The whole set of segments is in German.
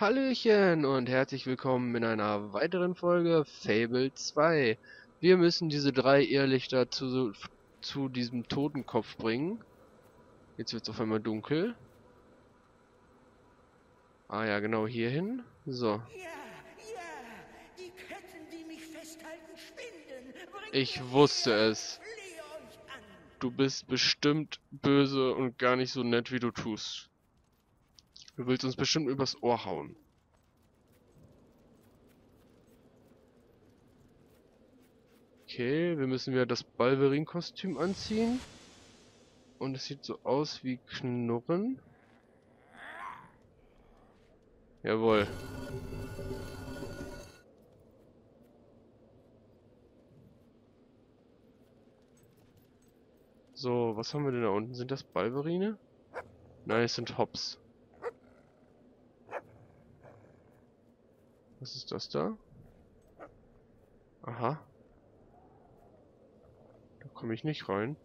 Hallöchen und herzlich willkommen in einer weiteren Folge Fable 2. Wir müssen diese drei Irrlichter zu, zu diesem Totenkopf bringen. Jetzt wird es auf einmal dunkel. Ah ja, genau hierhin. So. Ja, ja, die Ketten, die mich festhalten, schwinden. Bringt Ich wusste es. Du bist bestimmt böse und gar nicht so nett, wie du tust. Du willst uns bestimmt übers Ohr hauen. Okay, wir müssen wieder das Balverin-Kostüm anziehen. Und es sieht so aus wie Knurren. Jawohl. So, was haben wir denn da unten? Sind das Balverine? Nein, es sind Hops. Was ist das da? Aha. Da komme ich nicht rein.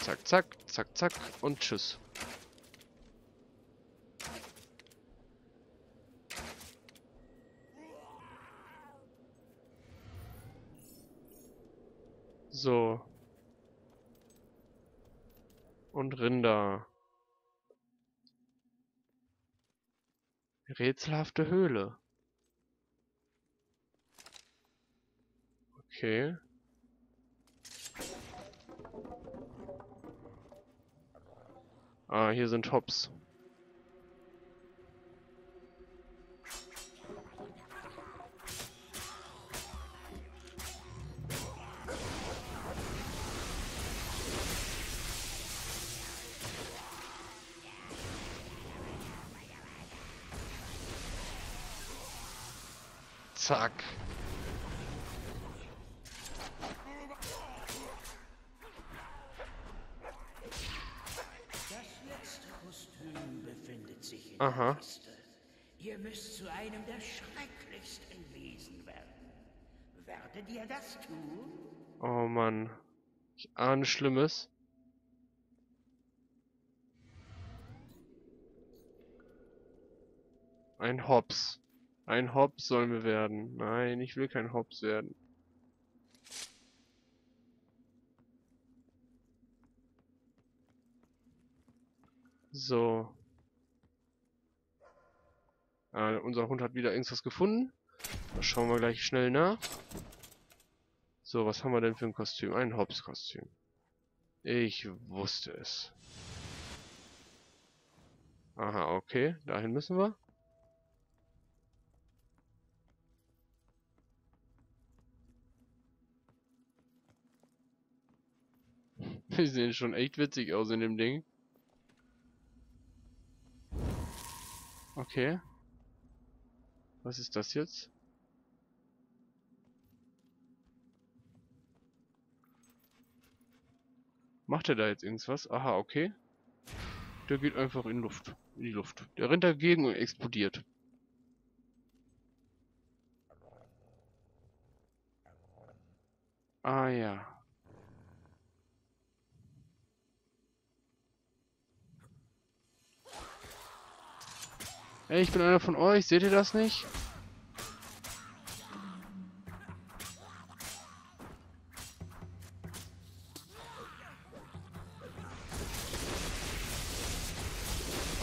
Zack, zack, zack, zack und tschüss. So. Und Rinder. Rätselhafte Höhle. Okay. Ah, hier sind Hops. Zack. Das letzte Kostüm befindet sich in Aha. der Kiste. Ihr müsst zu einem der schrecklichsten Wesen werden. Werdet ihr das tun? Oh Mann. Ich ahne Schlimmes. Ein Hops. Ein Hops sollen wir werden. Nein, ich will kein Hops werden. So. Ah, unser Hund hat wieder irgendwas gefunden. Da schauen wir gleich schnell nach. So, was haben wir denn für ein Kostüm? Ein Hobbs-Kostüm. Ich wusste es. Aha, okay. Dahin müssen wir. Wir sehen schon echt witzig aus in dem Ding. Okay. Was ist das jetzt? Macht er da jetzt irgendwas? Aha, okay. Der geht einfach in Luft. In die Luft. Der rennt dagegen und explodiert. Ah ja. Ey, ich bin einer von euch. Seht ihr das nicht?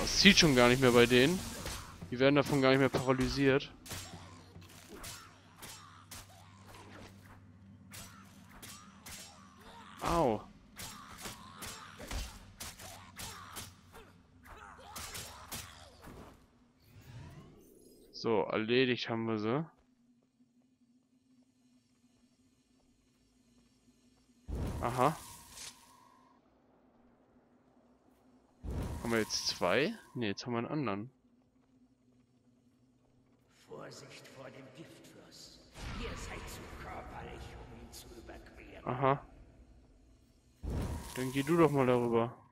Das zieht schon gar nicht mehr bei denen. Die werden davon gar nicht mehr paralysiert. Au. So, erledigt haben wir sie. Aha. Haben wir jetzt zwei? Ne, jetzt haben wir einen anderen. Vorsicht vor dem Giftfluss. Ihr seid zu körperlich, um ihn zu überqueren. Aha. Dann geh du doch mal darüber.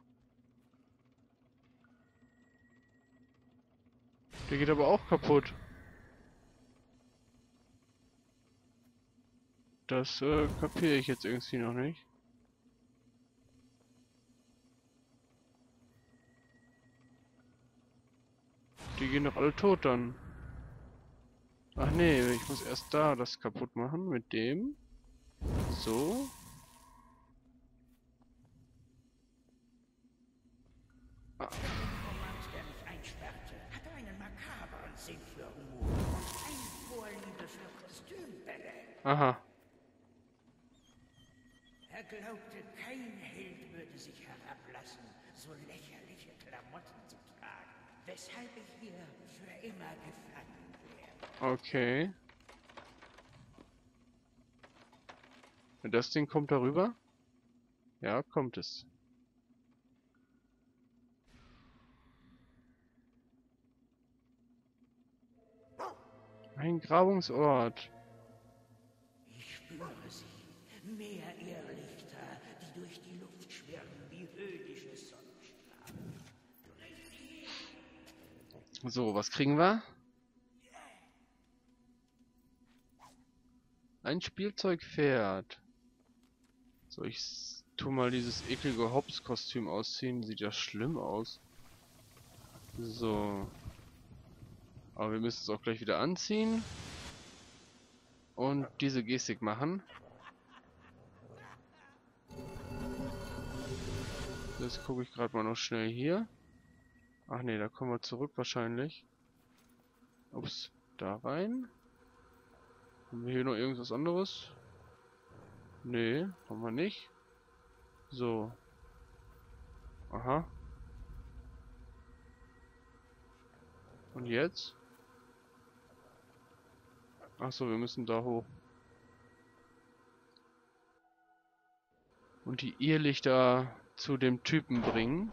Der geht aber auch kaputt. Das äh, kapiere ich jetzt irgendwie noch nicht. Die gehen doch alle tot dann. Ach nee, ich muss erst da das kaputt machen mit dem. So. Ah. Aha. Er glaubte, kein Held würde sich herablassen, so lächerliche Klamotten zu tragen, weshalb ich hier für immer gefangen werde. Okay. Das Ding kommt darüber? Ja, kommt es. Ein Grabungsort. Ich spüre sie. Mehr Irrlichter, die durch die Luft schwirren wie höhnische Sonnenstrahlen. So, was kriegen wir? Ein Spielzeugpferd. So, ich tu mal dieses eklige Hobbs-Kostüm ausziehen. Sieht ja schlimm aus. So. Aber wir müssen es auch gleich wieder anziehen. Und diese Gestik machen. Jetzt gucke ich gerade mal noch schnell hier. Ach nee, da kommen wir zurück wahrscheinlich. Ups, da rein. Haben wir hier noch irgendwas anderes? Nee, haben wir nicht. So. Aha. Und jetzt? Achso, wir müssen da hoch. Und die Irrlichter zu dem Typen bringen.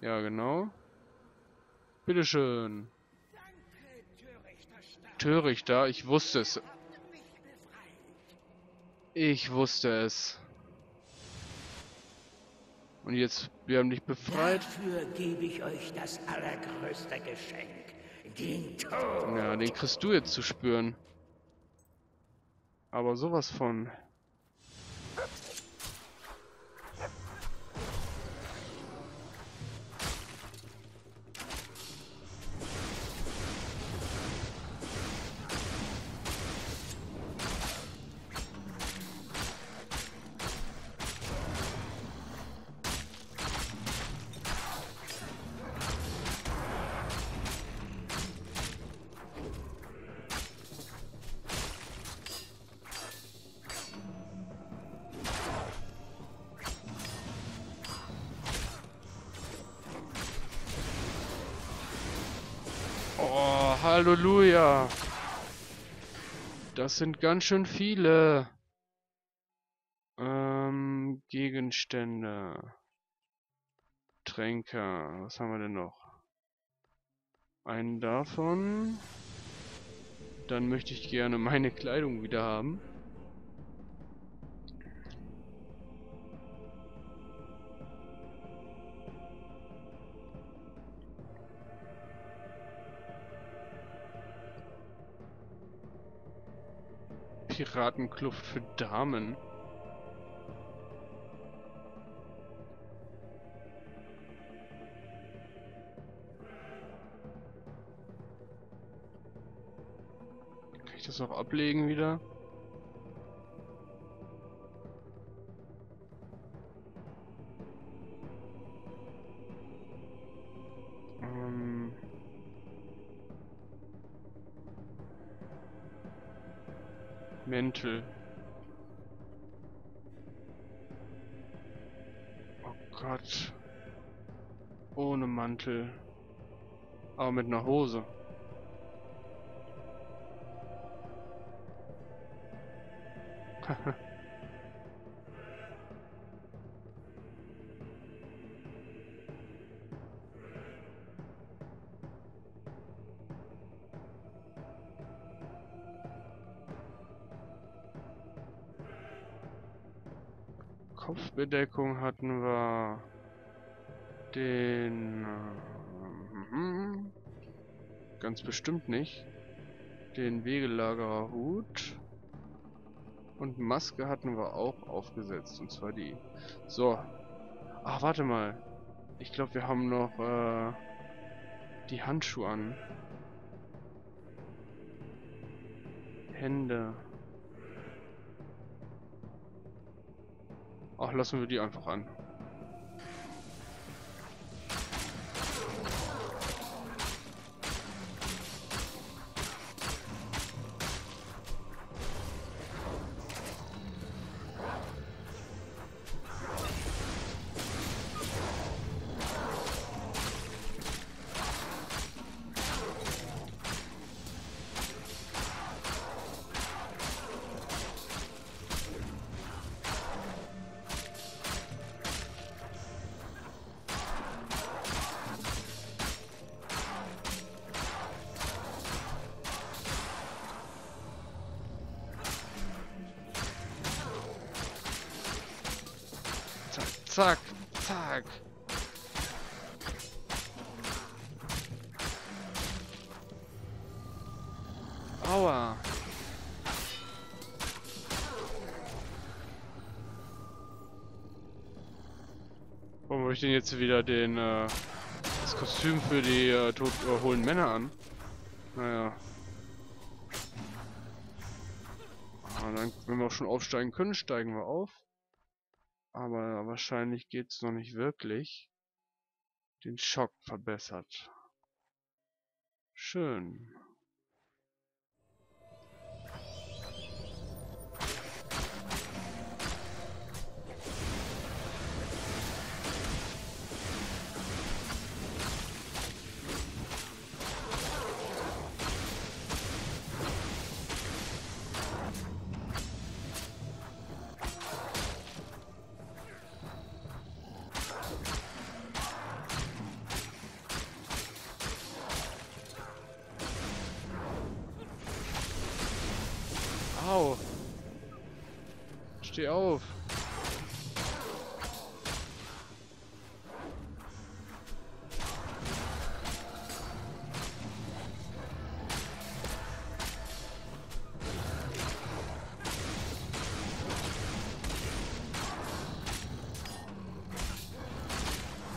Ja, genau. Bitteschön. Törichter ich wusste es. Ich wusste es. Und jetzt, wir haben dich befreit. Dafür gebe ich euch das allergrößte Geschenk. Den Tod. Ja, den kriegst du jetzt zu spüren. Aber sowas von. Halleluja. Das sind ganz schön viele. Ähm, Gegenstände. Tränke. Was haben wir denn noch? Einen davon. Dann möchte ich gerne meine Kleidung wieder haben. Piratenkluft für Damen. Kann ich das auch ablegen wieder? Mäntel. Oh Gott. Ohne Mantel. Aber mit einer Hose. Kopfbedeckung hatten wir den... Äh, mhm. ganz bestimmt nicht. Den Wegelagerer Hut. Und Maske hatten wir auch aufgesetzt. Und zwar die. So. Ach, warte mal. Ich glaube, wir haben noch äh, die Handschuhe an. Hände. Ach, lassen wir die einfach an. Zack, zack. Aua. Warum habe ich denn jetzt wieder den, äh, das Kostüm für die äh, tot äh, hohlen Männer an? Naja. Ah, dann, wenn wir auch schon aufsteigen können, steigen wir auf. Aber wahrscheinlich geht es noch nicht wirklich. Den Schock verbessert. Schön. Steh auf.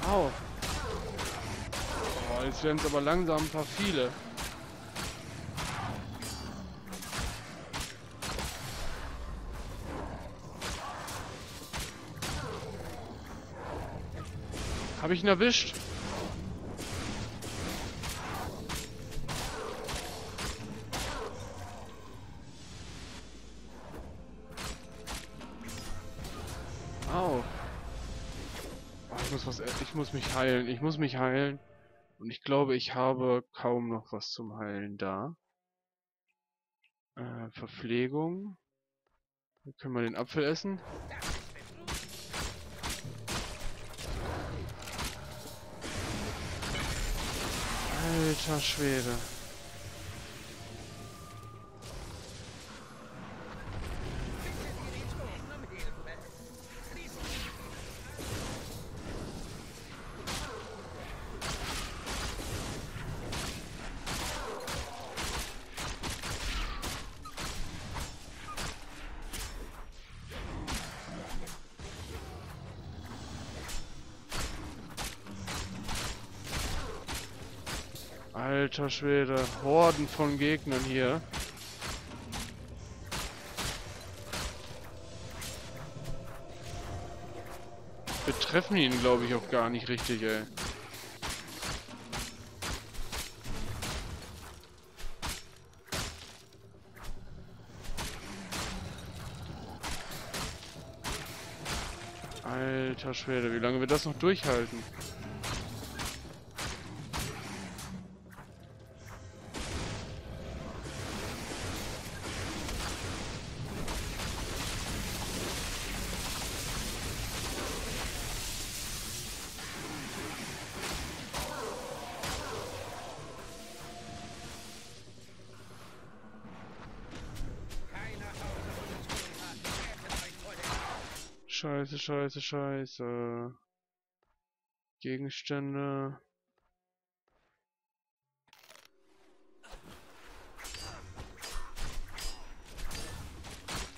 Au. Oh, jetzt werden es aber langsam ein paar viele. Ich ihn erwischt? Au. Oh, ich muss was, ich muss mich heilen. Ich muss mich heilen. Und ich glaube, ich habe kaum noch was zum Heilen da. Äh, Verpflegung. Können wir den Apfel essen. Alter Schwede. Alter Schwede, Horden von Gegnern hier. Wir treffen ihn, glaube ich, auch gar nicht richtig, ey. Alter Schwede, wie lange wir das noch durchhalten? Scheiße, scheiße, scheiße. Gegenstände.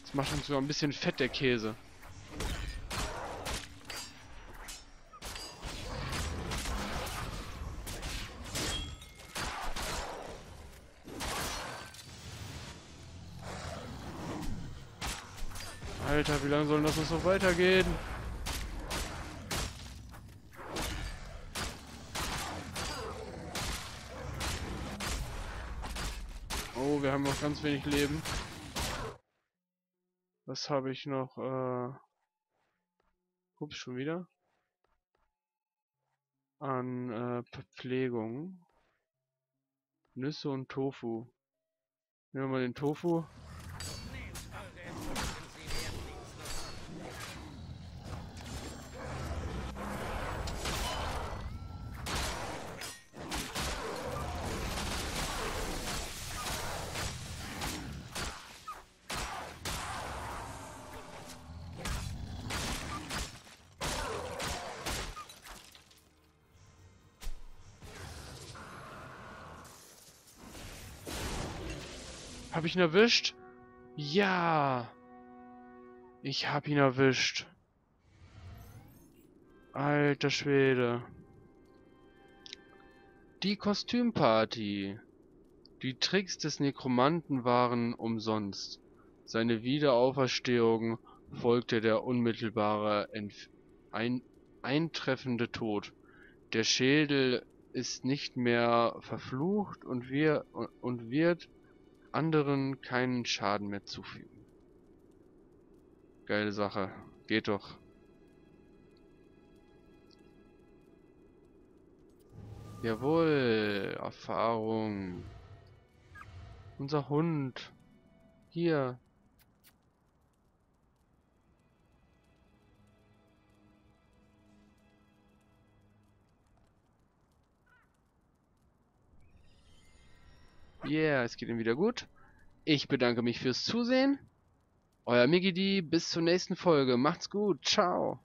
Das macht uns so ein bisschen fett, der Käse. Alter, wie lange soll das noch weitergehen? Oh, wir haben noch ganz wenig Leben. Was habe ich noch? Äh... Ups, schon wieder. An äh, Verpflegung. Nüsse und Tofu. Nehmen wir mal den Tofu. Hab ich ihn erwischt? Ja. Ich hab ihn erwischt. Alter Schwede. Die Kostümparty. Die Tricks des Nekromanten waren umsonst. Seine Wiederauferstehung folgte der unmittelbare Entf ein eintreffende Tod. Der Schädel ist nicht mehr verflucht und, wir und wird anderen keinen Schaden mehr zufügen. Geile Sache. Geht doch. Jawohl, Erfahrung. Unser Hund. Hier. Yeah, es geht ihm wieder gut. Ich bedanke mich fürs Zusehen. Euer Migidi, bis zur nächsten Folge. Macht's gut. Ciao.